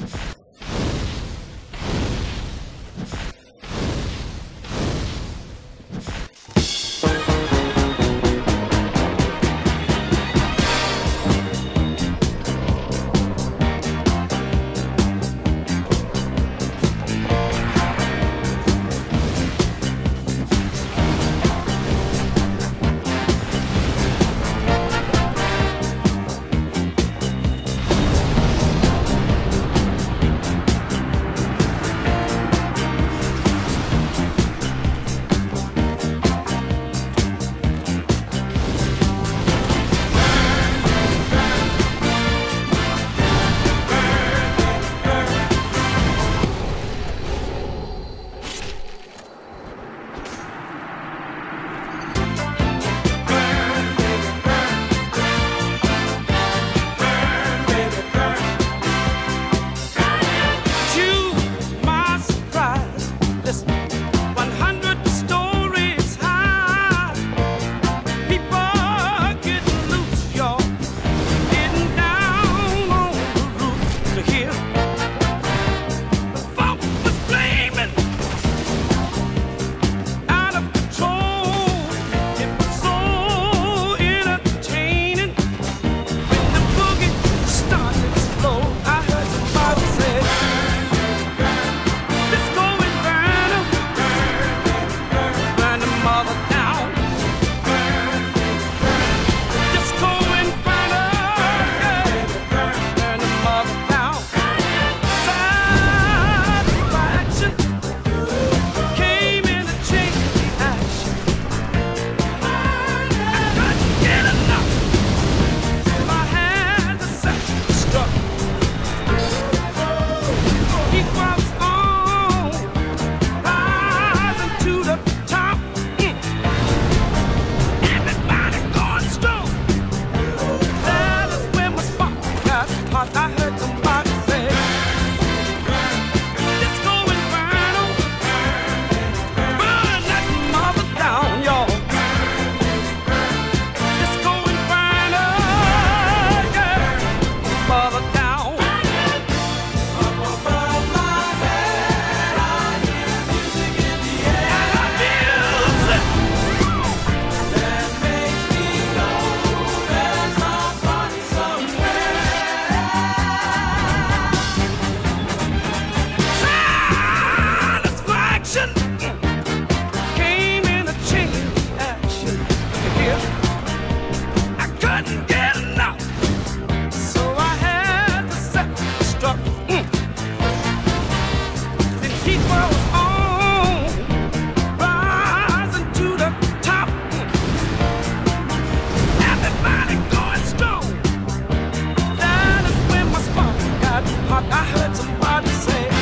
I heard I heard somebody say.